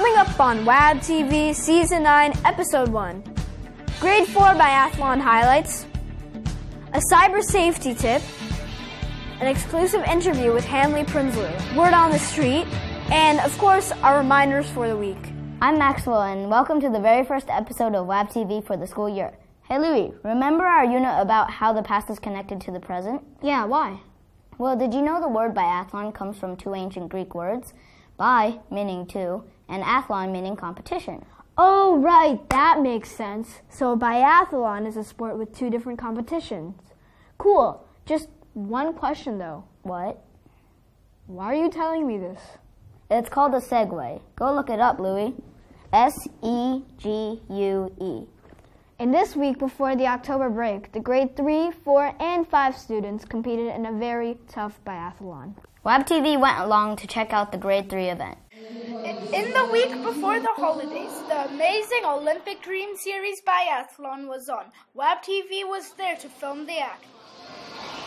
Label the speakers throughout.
Speaker 1: Coming up on WAB TV Season 9, Episode 1 Grade 4 Biathlon highlights, a cyber safety tip, an exclusive interview with Hanli Prinsloo, word on the street, and of course, our reminders for the week.
Speaker 2: I'm Maxwell, and welcome to the very first episode of WAB TV for the school year. Hey Louie, remember our unit about how the past is connected to the present?
Speaker 1: Yeah, why?
Speaker 2: Well, did you know the word biathlon comes from two ancient Greek words? Bi, meaning two, and athlon, meaning competition.
Speaker 1: Oh, right, that makes sense. So biathlon is a sport with two different competitions. Cool. Just one question though.
Speaker 2: What?
Speaker 1: Why are you telling me this?
Speaker 2: It's called a segue. Go look it up, Louie. S E G U E.
Speaker 1: In this week before the October break, the grade 3, 4, and 5 students competed in a very tough biathlon.
Speaker 2: WAB TV went along to check out the grade 3 event.
Speaker 3: In the week before the holidays, the amazing Olympic Dream Series biathlon was on. WAB TV was there to film the act.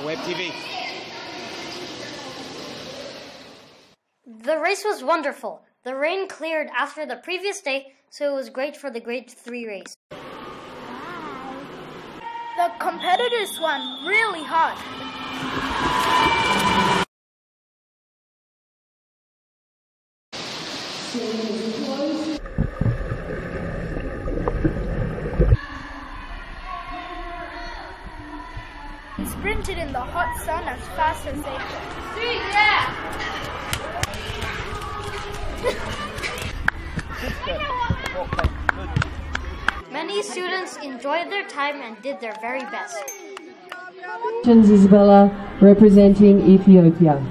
Speaker 4: WAB TV.
Speaker 5: The race was wonderful. The rain cleared after the previous day, so it was great for the grade 3 race.
Speaker 3: The competitors won really hard. Sprinted in the hot sun as fast as they could.
Speaker 5: Many students enjoyed their time and did their very best.
Speaker 6: Congratulations, Isabella, representing Ethiopia.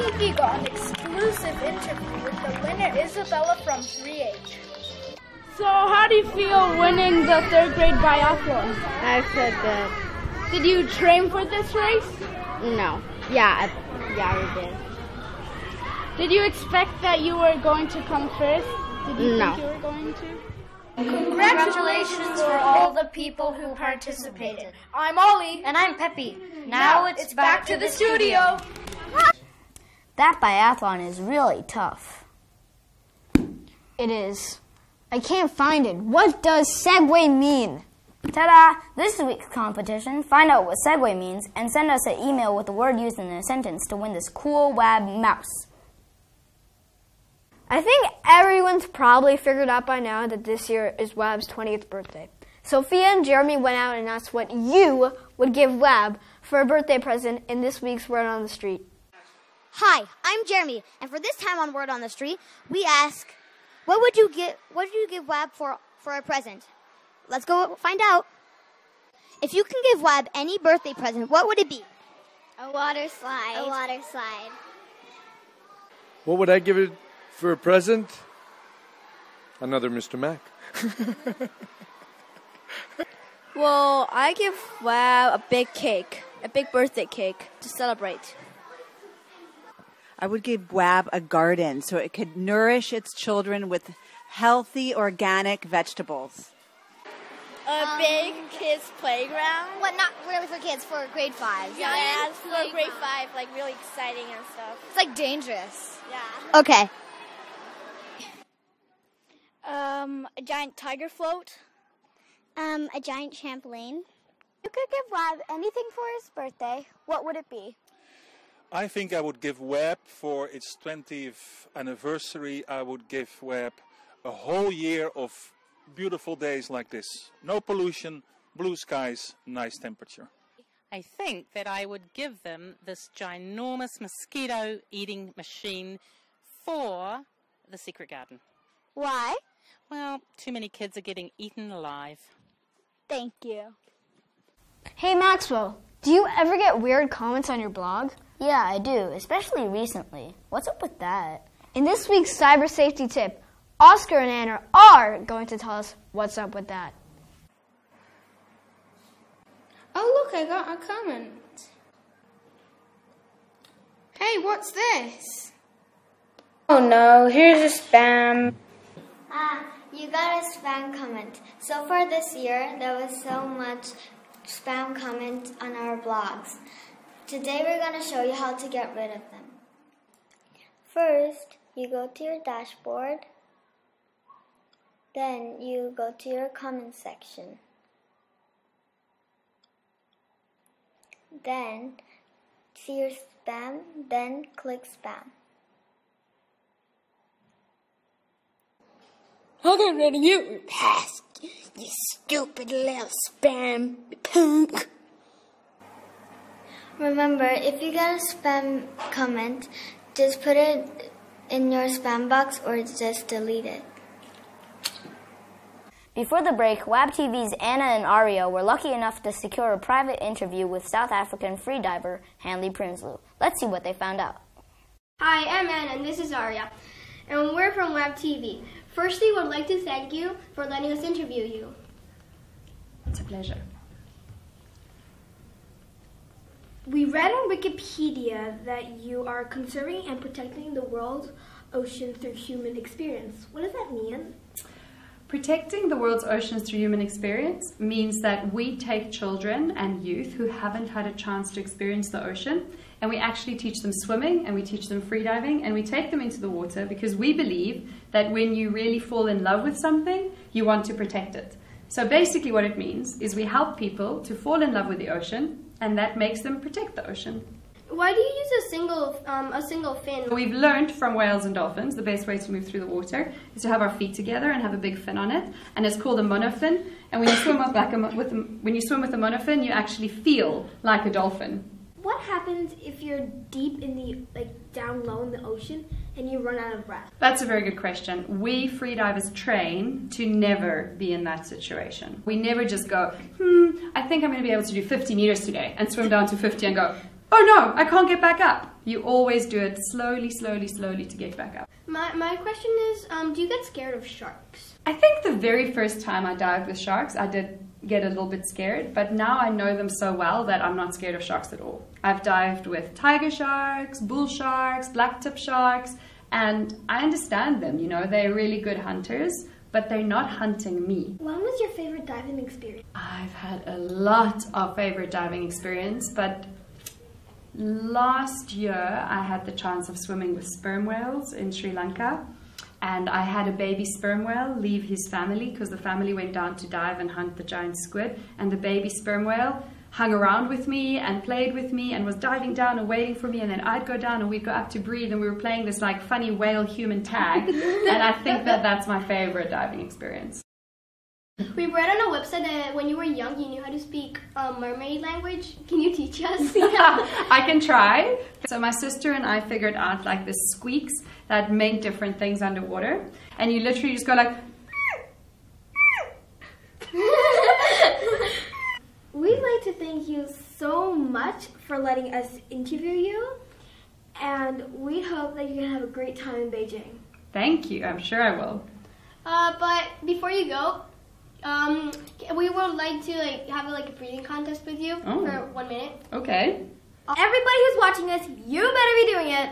Speaker 3: TV got an exclusive interview with the winner Isabella from 3H.
Speaker 7: So, how do you feel winning the third grade biathlon?
Speaker 8: I feel good.
Speaker 7: Did you train for this race?
Speaker 8: No. Yeah, I, yeah, we did.
Speaker 7: Did you expect that you were going to come first? Did you
Speaker 8: No.
Speaker 7: think you were going to?
Speaker 3: Congratulations for all the people who participated. I'm Ollie.
Speaker 5: And I'm Peppy. Now, it's, back, to the studio.
Speaker 2: That biathlon is really tough.
Speaker 1: It is. I can't find it. What does segue mean?
Speaker 2: Ta-da! This week's competition. Find out what segue means and send us an email with the word used in a sentence to win this cool web mouse.
Speaker 1: I think everyone's probably figured out by now that this year is Wab's 20th birthday. Sophia and Jeremy went out and asked what you would give Wab for a birthday present in this week's Word on the Street.
Speaker 9: Hi, I'm Jeremy, and for this time on Word on the Street, we ask, what would you give? What would you give Wab for for a present? Let's go find out. If you can give Wab any birthday present, what would it be? A water slide. A water slide.
Speaker 10: What would I give it for a present? Another Mr. Mac.
Speaker 8: Well, I give Wab a big cake, a big birthday cake to celebrate.
Speaker 11: I would give WAB a garden so it could nourish its children with healthy organic vegetables.
Speaker 8: A big kids playground.
Speaker 9: What? Not really for kids, for grade five.
Speaker 8: Yeah, yeah, it's for grade five, like really exciting and stuff.
Speaker 9: It's like dangerous.
Speaker 8: Yeah.
Speaker 9: Okay.
Speaker 8: Um, a giant tiger float.
Speaker 9: Um, a giant trampoline. You could give Wab anything for his birthday. What would it be?
Speaker 12: I think I would give Web for its 20th anniversary. I would give Web a whole year of beautiful days like this. No pollution, blue skies, nice temperature.
Speaker 13: I think that I would give them this ginormous mosquito eating machine for the secret garden.
Speaker 9: Why?
Speaker 13: Well, too many kids are getting eaten alive.
Speaker 9: Thank you.
Speaker 1: Hey Maxwell, do you ever get weird comments on your blog?
Speaker 2: Yeah, I do, especially recently. What's up with that?
Speaker 1: In this week's cyber safety tip, Oscar and Anna are going to tell us what's up with that.
Speaker 14: Oh, look, I got a comment. Hey, what's this? Oh no, here's a spam.
Speaker 9: Ah, you got a spam comment. So far this year, there was so much spam comment on our blogs. Today we're going to show you how to get rid of them.
Speaker 15: First, you go to your dashboard. Then you go to your comment section. Then see your spam, then click spam.
Speaker 14: I'm gonna you past, you stupid little spam punk.
Speaker 15: Remember, if you get a spam comment, just put it in your spam box or just delete it.
Speaker 2: Before the break, WAB TV's Anna and Aria were lucky enough to secure a private interview with South African freediver Hanli Prinsloo. Let's see what they found out.
Speaker 16: Hi, I'm Anna and this is Aria, and we're from WAB TV. Firstly, we'd like to thank you for letting us interview you.
Speaker 17: It's a pleasure.
Speaker 18: We read on Wikipedia that you are conserving and protecting the world's ocean through human experience. What does that mean?
Speaker 17: Protecting the world's oceans through human experience means that we take children and youth who haven't had a chance to experience the ocean and we actually teach them swimming and we teach them freediving and we take them into the water because we believe that when you really fall in love with something, you want to protect it. So basically, what it means is we help people to fall in love with the ocean and that makes them protect the ocean.
Speaker 16: Why do you use a single um, a single fin?
Speaker 17: We've learned from whales and dolphins the best way to move through the water is to have our feet together and have a big fin on it, and it's called a monofin. And when you swim with like a, with a, when you swim with a monofin, you actually feel like a dolphin.
Speaker 18: What happens if you're deep in the like down low in the ocean and you run out of breath?
Speaker 17: That's a very good question. We freedivers train to never be in that situation. We never just go, hmm, I think I'm going to be able to do 50 meters today and swim down to 50 and go, oh no, I can't get back up. You always do it slowly, slowly, slowly to get back up.
Speaker 16: My, my question is, um, do you get scared of sharks?
Speaker 17: I think the very first time I dived with sharks, I did get a little bit scared, but now I know them so well that I'm not scared of sharks at all. I've dived with tiger sharks, bull sharks, black tip sharks, and I understand them. You know, they're really good hunters, but they're not hunting me.
Speaker 18: When was your favorite diving experience?
Speaker 17: I've had a lot of favorite diving experience, but last year I had the chance of swimming with sperm whales in Sri Lanka and I had a baby sperm whale leave his family because the family went down to dive and hunt the giant squid. And the baby sperm whale hung around with me and played with me and was diving down and waiting for me. And then I'd go down and we'd go up to breathe and we were playing this like funny whale human tag. And I think that that's my favorite diving experience.
Speaker 16: We read on a website that when you were young, you knew how to speak um, mermaid language. Can you teach us?
Speaker 17: I can try. So my sister and I figured out like the squeaks that meant different things underwater, and you literally just go like.
Speaker 18: We'd like to thank you so much for letting us interview you, and we hope that you can have a great time in Beijing.
Speaker 17: Thank you. I'm sure I will.
Speaker 16: Uh, but before you go, um, we would like to like have like a breathing contest with you
Speaker 17: Oh.
Speaker 16: for one minute.
Speaker 17: Okay.
Speaker 16: Everybody who's watching us, you better be doing it.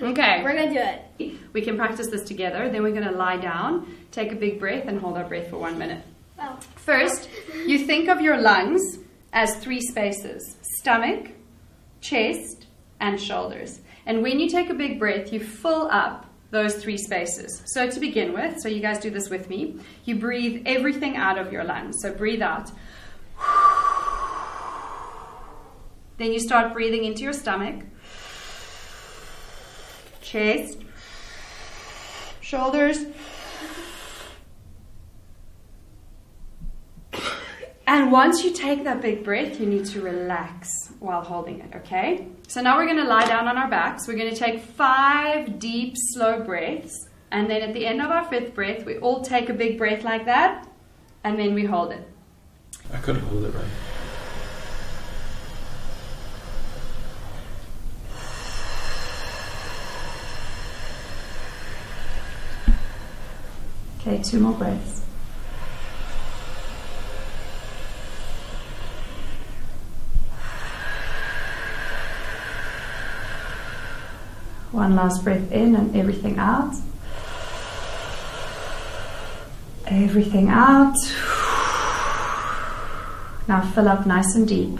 Speaker 17: Okay.
Speaker 16: We're gonna do it.
Speaker 17: We can practice this together. Then we're going to lie down, take a big breath, and hold our breath for one minute.
Speaker 16: Oh.
Speaker 17: First, you think of your lungs as three spaces stomach, chest, and shoulders. And when you take a big breath, you fill up those three spaces. So, to begin with, so you guys do this with me, you breathe everything out of your lungs. So, breathe out. Then you start breathing into your stomach, chest, shoulders. And once you take that big breath, you need to relax while holding it, okay? So now we're gonna lie down on our backs. We're gonna take five deep, slow breaths. And then at the end of our fifth breath, we all take a big breath like that, and then we hold it.
Speaker 12: I couldn't hold it right.
Speaker 17: Okay, two more breaths. One last breath in and everything out. Everything out. Now fill up nice and deep.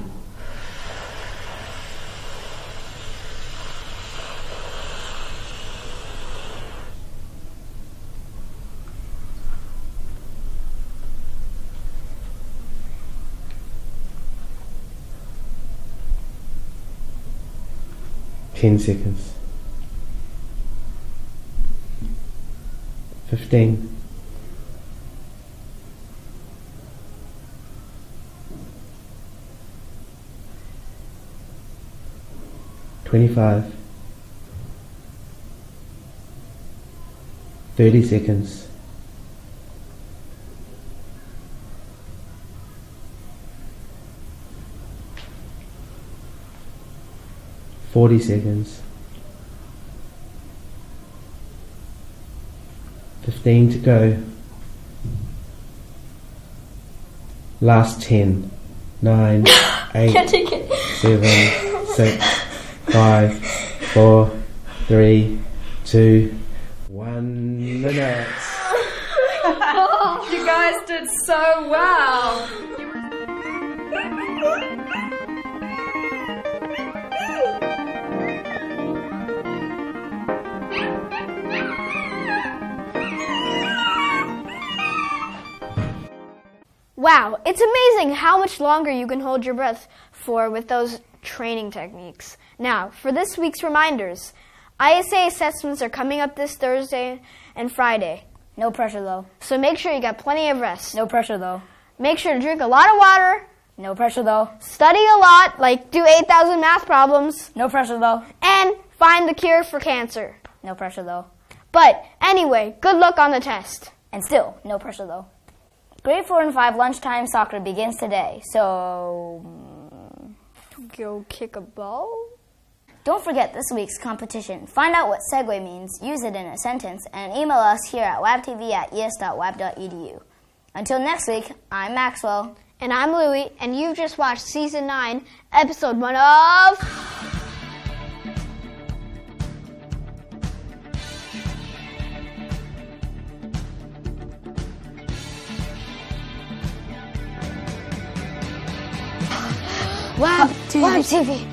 Speaker 4: Ten seconds. 15. Twenty-five. Thirty seconds. Forty seconds. Fifteen to go. Last ten. Nine, eight,
Speaker 1: Can't take it.
Speaker 4: seven, six, five, four, three, two, one minute.
Speaker 17: you guys did so well.
Speaker 1: Wow, it's amazing how much longer you can hold your breath for with those training techniques. Now, for this week's reminders, ISA assessments are coming up this Thursday and Friday.
Speaker 2: No pressure though.
Speaker 1: So make sure you got plenty of rest.
Speaker 2: No pressure though.
Speaker 1: Make sure to drink a lot of water.
Speaker 2: No pressure though.
Speaker 1: Study a lot, like do 8,000 math problems.
Speaker 2: No pressure though.
Speaker 1: And find the cure for cancer.
Speaker 2: No pressure though.
Speaker 1: But anyway, good luck on the test.
Speaker 2: And still, no pressure though. Grade 4 and 5 lunchtime soccer begins today, so.
Speaker 1: Go kick a ball?
Speaker 2: Don't forget this week's competition. Find out what segue means, use it in a sentence, and email us here at wabtv at es.wab.edu. Until next week, I'm Maxwell.
Speaker 1: And I'm Louie, and you've just watched Season 9, Episode 1 of. Wab TV.